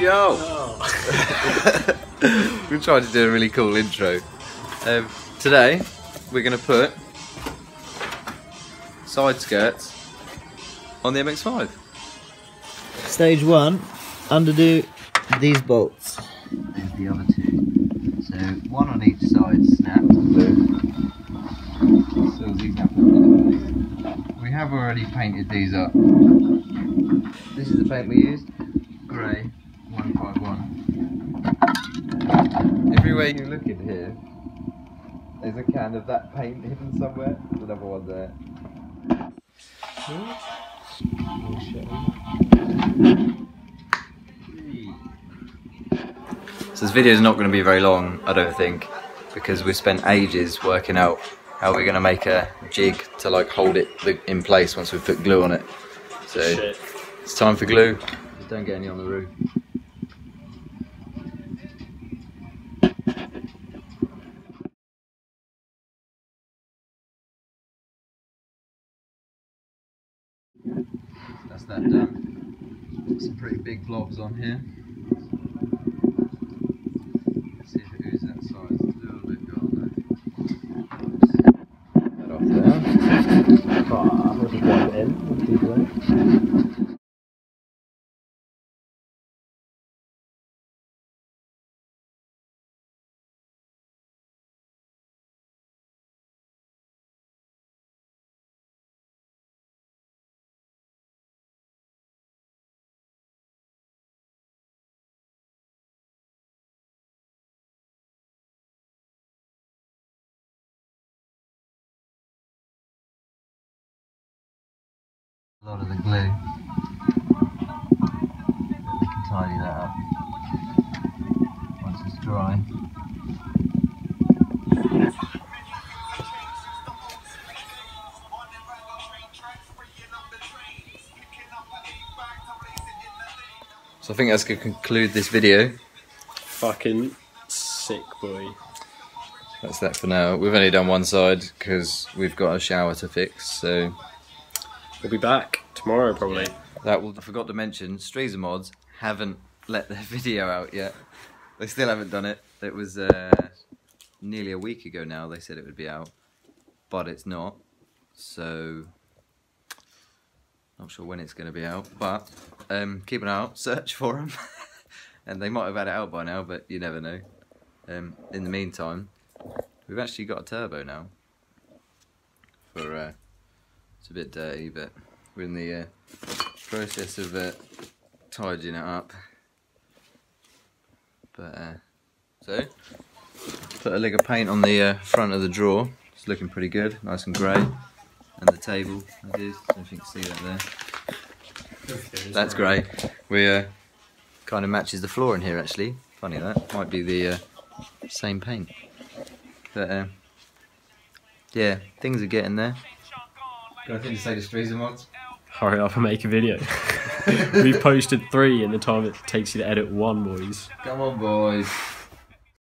go! we tried to do a really cool intro. Um, today, we're going to put side skirts on the MX-5. Stage one, underdo these bolts. There's the other two. So one on each side snapped. So these have We have already painted these up. This is the paint we used. Grey 151. Everywhere you look in here, there's a can of that paint hidden somewhere. There's another one there. So this video is not going to be very long, I don't think, because we spent ages working out how we're going to make a jig to like hold it in place once we put glue on it. So Shit. it's time for glue. Just don't get any on the roof. That's that done. Some pretty big blobs on here. Let's see if it is that size. Bit gone there. That off there. A lot of the glue. But we can tidy that up once it's dry. So I think that's going to conclude this video. Fucking sick boy. That's that for now. We've only done one side because we've got a shower to fix. So We'll be back tomorrow probably. that will. I forgot to mention, Strezer Mods haven't let their video out yet. They still haven't done it. It was uh, nearly a week ago now. They said it would be out, but it's not. So not sure when it's going to be out. But um, keep an eye out. Search for them, and they might have had it out by now. But you never know. Um, in the meantime, we've actually got a turbo now. For uh, it's a bit dirty, but we're in the uh, process of uh, tidying it up. But uh, so, put a lick of paint on the uh, front of the drawer. It's looking pretty good, nice and grey. And the table. I don't you can see that there. That's great. We uh, kind of matches the floor in here actually. Funny that. Might be the uh, same paint. But yeah, things are getting there. Got anything to say to Mods? Hurry up and make a video. We've posted three in the time it takes you to edit one, boys. Come on, boys.